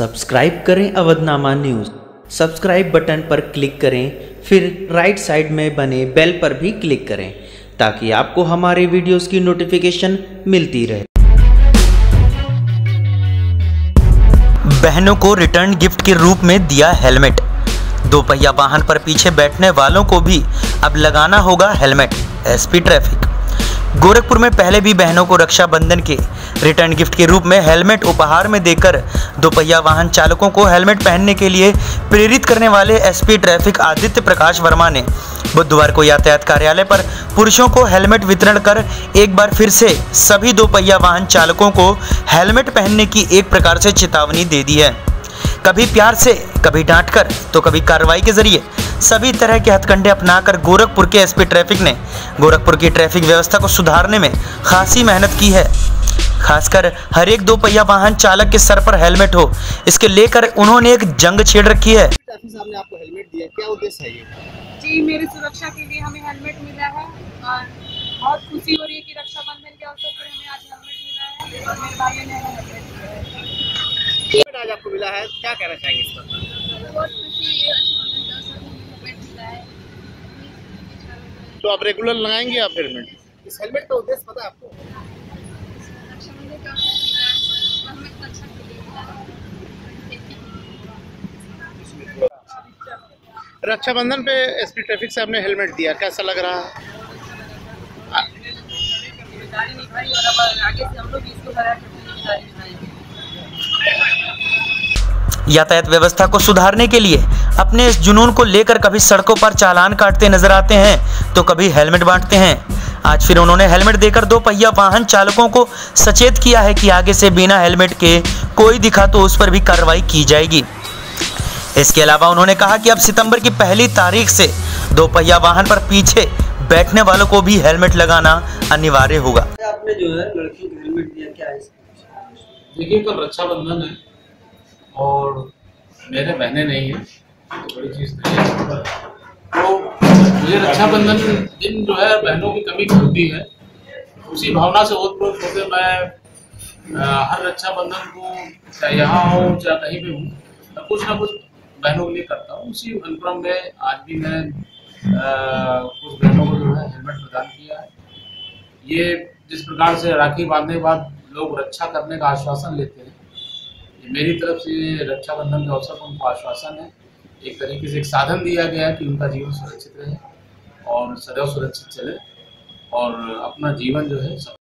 Subscribe करें Awadhnama news. Subscribe button पर click करें, फिर राइट साइड में बने बेल पर भी क्लिक करें, ताकि आपको हमारे वीडियोस की नोटिफिकेशन मिलती रहे। बहनों को रिटर्न गिफ्ट के रूप में दिया हेलमेट दोपहिया वाहन पर पीछे बैठने वालों को भी अब लगाना होगा हेलमेट एसपी ट्रैफ़िक गोरखपुर में पहले भी बहनों को रक्षाबंधन के रिटर्न गिफ्ट के रूप में हेलमेट उपहार में देकर दोपहिया वाहन चालकों को हेलमेट पहनने के लिए प्रेरित करने वाले एसपी ट्रैफ़िक आदित्य प्रकाश वर्मा ने बुधवार को यातायात कार्यालय पर पुरुषों को हेलमेट वितरण कर एक बार फिर से सभी दोपहिया वाहन चालकों को हेलमेट पहनने की एक प्रकार से चेतावनी दे दी है। कभी प्यार से, कभी डांट कर तो कभी कार्रवाई के ज़रिए सभी तरह के हथकंडे अपनाकर गोरखपुर के एसपी ट्रैफ़िक ने, गोरखपुर की ट्रैफ़िक व्यवस्था को सुधारने में खासी मेहनत की है। खासकर हर एक दो पहिया वाहन चालक के सर पर हेलमेट हो। इसके लेकर उन्होंने एक जंग छेड़ रखी है। आपको हेलमेट दिया क्या उद्देश्य है ये? जी मेरी सुरक्षा के लिए हमें हेलमेट मिला है और बहुत खुशी हो रही है कि रक्षाबंधन के अवसर पर हमें आज हेलमेट मिला है और मेरे भाइयों ने हेलमेट दिया है। हेलमेट आज आपको मिला है? क्या कहना चाहेंगे इस पर? बहुत खुशी है रक्षाबंधन के अवसर पर हेलमेट मिला है। तो आप रेगुलर लगाएँगे आप हेलमेट इस हेलमेट का उद्देश्य पता है आपको रक्षाबंधन का अवसर मिला है तो हमें अच्छा के लिए मिला है रक्षाबंधन पे एसपी ट्रैफ़िक साहब ने हेलमेट दिया, कैसा लग रहा? है से यातायात व्यवस्था को सुधारने के लिए अपने इस जुनून को लेकर कभी सड़कों पर चालान काटते नज़र आते हैं तो कभी हेलमेट बांटते हैं। आज फिर उन्होंने हेलमेट देकर दो पहिया वाहन चालकों को सचेत किया है कि आगे से बिना हेलमेट के कोई दिखा तो उस पर भी कार्रवाई की जाएगी। इसके अलावा उन्होंने कहा कि अब सितंबर की पहली तारीख से दो पहिया वाहन पर पीछे बैठने वालों को भी हेलमेट लगाना अनिवार्य होगा। आपने जो है लड़कियों को हेलमेट दिया क्या है देखिए कल रक्षाबंधन है और मेरे बहनें नहीं हैं तो बड़ी चीज़ नहीं है। तो मुझे रक्षाबंधन दिन जो है बहनों की कमी होती है। उसी भावना से ओतप्रोत होकर मैं हर रक्षाबंधन को चाहे यहाँ हो चाहे कहीं भी हूँ कुछ ना कुछ बहनों के लिए करता हूँ, उसी अनुक्रम में आज भी मैं कुछ बहनों को जो है हेलमेट प्रदान किया है। ये जिस प्रकार से राखी बांधने के बाद लोग रक्षा करने का आश्वासन लेते हैं, ये मेरी तरफ़ से रक्षाबंधन के अवसर पर उनको आश्वासन है। एक तरीके से एक साधन दिया गया है कि उनका जीवन सुरक्षित रहे और सदैव सुरक्षित चले और अपना जीवन जो है